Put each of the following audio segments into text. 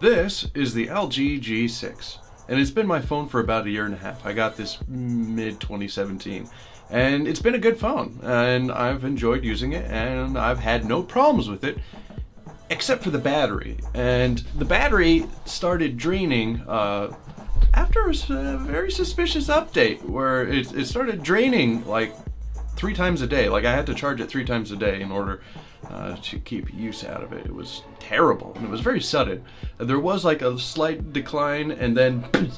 This is the LG G6, and it's been my phone for about a year and a half. I got this mid 2017, and it's been a good phone, and I've enjoyed using it, and I've had no problems with it, except for the battery. And the battery started draining uh, after a very suspicious update, where it, it started draining like three times a day. Like I had to charge it three times a day in order uh, to keep use out of it. It was terrible and it was very sudden. There was like a slight decline and then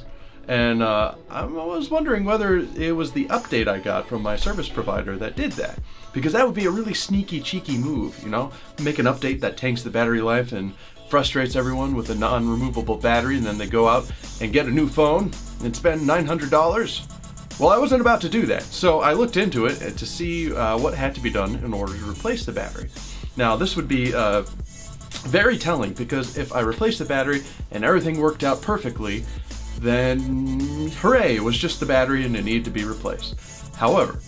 and uh, I was wondering whether it was the update I got from my service provider that did that. Because that would be a really sneaky, cheeky move, you know? Make an update that tanks the battery life and frustrates everyone with a non-removable battery and then they go out and get a new phone and spend $900? Well, I wasn't about to do that, so I looked into it to see uh, what had to be done in order to replace the battery. Now, this would be uh, very telling because if I replaced the battery and everything worked out perfectly, then hooray, it was just the battery and it needed to be replaced. However,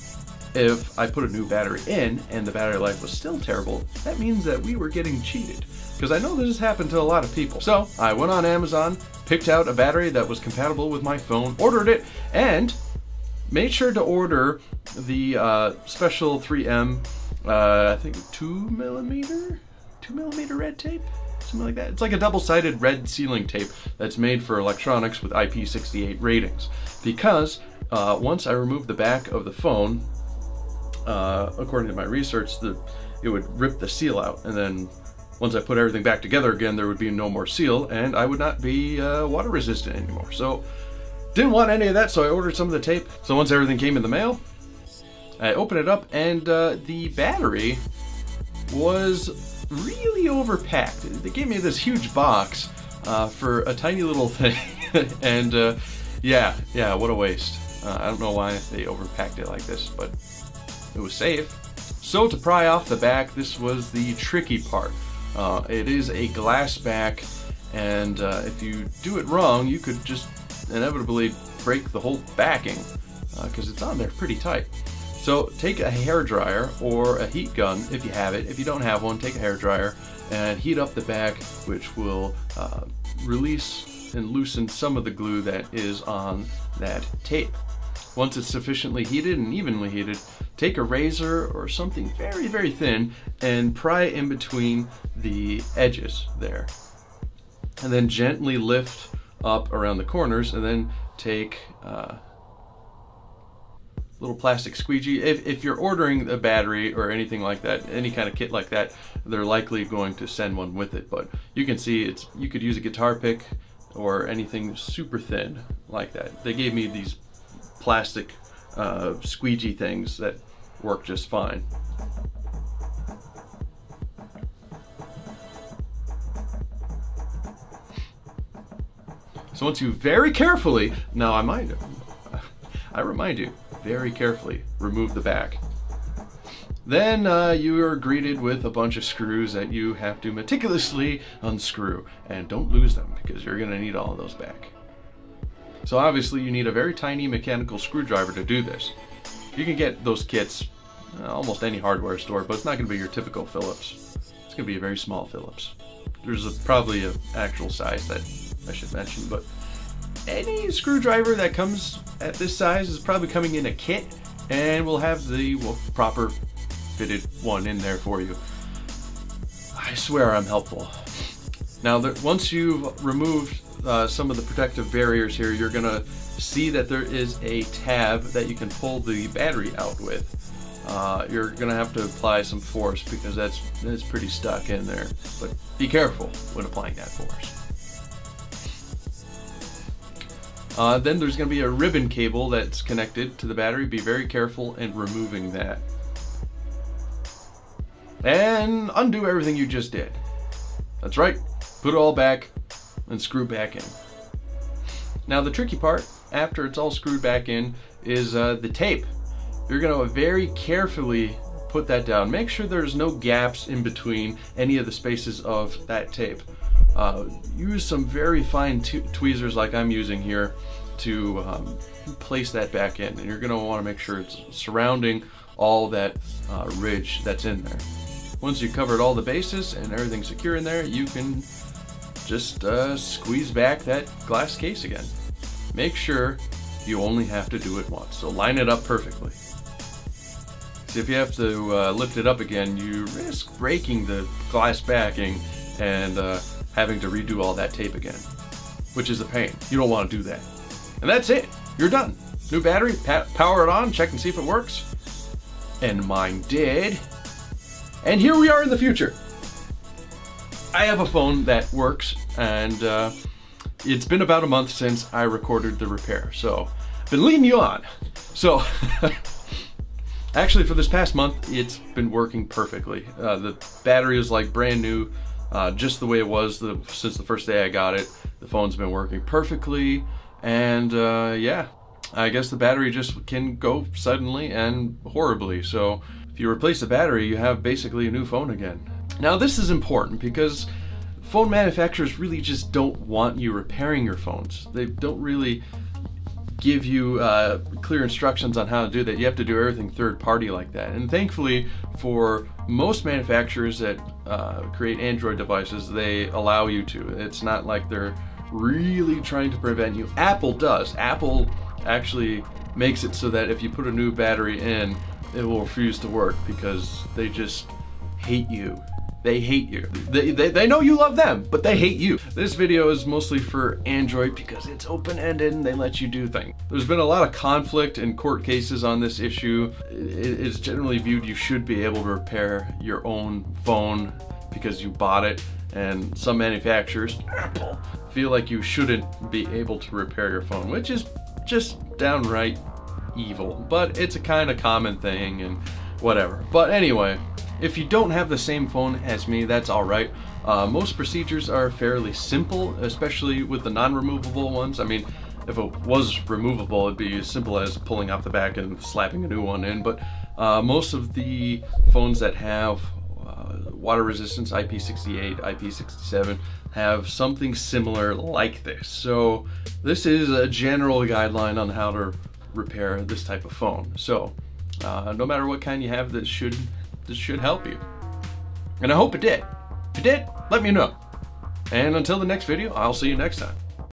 if I put a new battery in and the battery life was still terrible, that means that we were getting cheated. Because I know this has happened to a lot of people. So I went on Amazon, picked out a battery that was compatible with my phone, ordered it, and made sure to order the uh, special 3M uh, I think two millimeter, two millimeter red tape, something like that. It's like a double-sided red sealing tape that's made for electronics with IP68 ratings. Because uh, once I removed the back of the phone, uh, according to my research, the it would rip the seal out, and then once I put everything back together again, there would be no more seal, and I would not be uh, water resistant anymore. So didn't want any of that, so I ordered some of the tape. So once everything came in the mail, I open it up and uh, the battery was really overpacked. They gave me this huge box uh, for a tiny little thing. and uh, yeah, yeah, what a waste. Uh, I don't know why they overpacked it like this, but it was safe. So to pry off the back, this was the tricky part. Uh, it is a glass back, and uh, if you do it wrong, you could just inevitably break the whole backing because it's on there pretty tight. So take a hair dryer or a heat gun if you have it. If you don't have one, take a hair dryer and heat up the back, which will uh, release and loosen some of the glue that is on that tape. Once it's sufficiently heated and evenly heated, take a razor or something very, very thin and pry in between the edges there. And then gently lift up around the corners and then take uh, little plastic squeegee. If, if you're ordering a battery or anything like that, any kind of kit like that, they're likely going to send one with it. But you can see it's you could use a guitar pick or anything super thin like that. They gave me these plastic uh, squeegee things that work just fine. So once you very carefully, now I might, I remind you, very carefully remove the back. Then uh, you are greeted with a bunch of screws that you have to meticulously unscrew. And don't lose them because you're going to need all of those back. So obviously you need a very tiny mechanical screwdriver to do this. You can get those kits uh, almost any hardware store, but it's not going to be your typical Phillips. It's going to be a very small Phillips. There's a, probably an actual size that I should mention, but any screwdriver that comes at this size is probably coming in a kit and we'll have the well, proper fitted one in there for you. I swear I'm helpful. Now, that once you've removed uh, some of the protective barriers here, you're gonna see that there is a tab that you can pull the battery out with. Uh, you're gonna have to apply some force because that's, that's pretty stuck in there. But be careful when applying that force. Uh, then there's going to be a ribbon cable that's connected to the battery. Be very careful in removing that. And undo everything you just did. That's right. Put it all back and screw back in. Now the tricky part, after it's all screwed back in, is uh, the tape. You're going to very carefully put that down. Make sure there's no gaps in between any of the spaces of that tape. Uh, use some very fine tweezers like I'm using here to um, place that back in and you're going to want to make sure it's surrounding all that uh, ridge that's in there. Once you've covered all the bases and everything's secure in there, you can just uh, squeeze back that glass case again. Make sure you only have to do it once, so line it up perfectly. If you have to uh, lift it up again, you risk breaking the glass backing and uh, having to redo all that tape again, which is a pain. You don't want to do that. And that's it. You're done. New battery, power it on, check and see if it works. And mine did. And here we are in the future. I have a phone that works, and uh, it's been about a month since I recorded the repair, so I've been leading you on. So, actually, for this past month, it's been working perfectly. Uh, the battery is like brand new, uh, just the way it was the, since the first day I got it. The phone's been working perfectly, and uh, yeah, I guess the battery just can go suddenly and horribly. So if you replace the battery, you have basically a new phone again. Now this is important because phone manufacturers really just don't want you repairing your phones. They don't really give you uh, clear instructions on how to do that. You have to do everything third party like that. And thankfully, for most manufacturers that uh, create Android devices, they allow you to. It's not like they're really trying to prevent you. Apple does. Apple actually makes it so that if you put a new battery in, it will refuse to work because they just hate you. They hate you. They, they, they know you love them, but they hate you. This video is mostly for Android because it's open-ended and they let you do things. There's been a lot of conflict in court cases on this issue. It's generally viewed you should be able to repair your own phone because you bought it and some manufacturers, Apple, feel like you shouldn't be able to repair your phone, which is just downright evil. But it's a kind of common thing and whatever. But anyway, if you don't have the same phone as me, that's alright. Uh, most procedures are fairly simple, especially with the non-removable ones. I mean, if it was removable, it'd be as simple as pulling off the back and slapping a new one in. But uh, most of the phones that have uh, water resistance, IP68, IP67, have something similar like this. So this is a general guideline on how to repair this type of phone. So uh, no matter what kind you have, this should this should help you. And I hope it did. If it did, let me know. And until the next video, I'll see you next time.